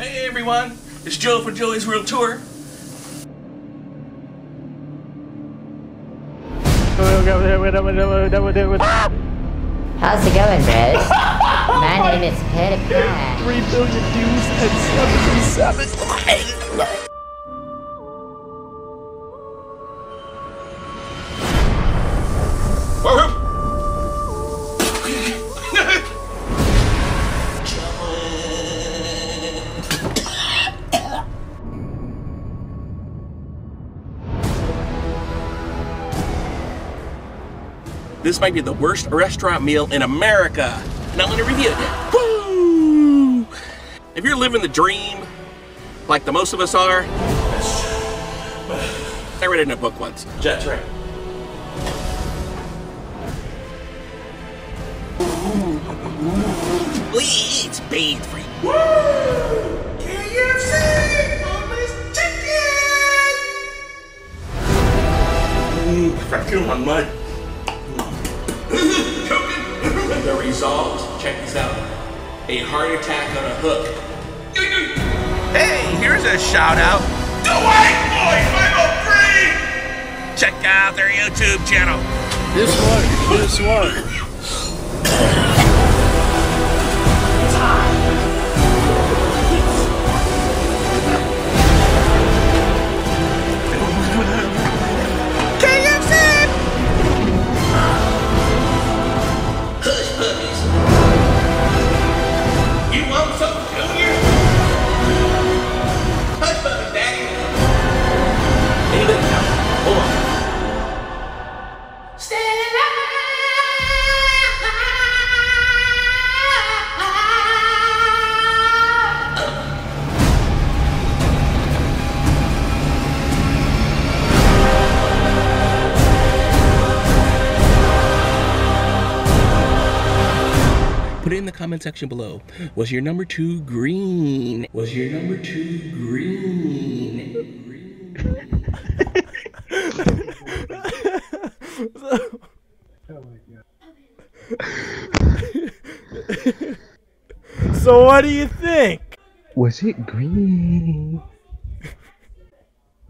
everyone. It's Joe from Joey's World Tour. How's it going, bros? My name is Petty Pie. Three billion views and seventy-seven. This might be the worst restaurant meal in America, and I'm gonna review it. Woo! If you're living the dream, like the most of us are, I read it in a book once. Jet train. It's paid for you. KFC! Almost chicken! Mmm, raccoon on mud. The result, check this out. A heart attack on a hook. Hey, here's a shout out. The White Boy 503! Check out their YouTube channel. This one. This one. Put it in the comment section below. Was your number two green? Was your number two green? So what do you think? Was it green?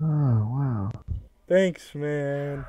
Oh wow. Thanks, man.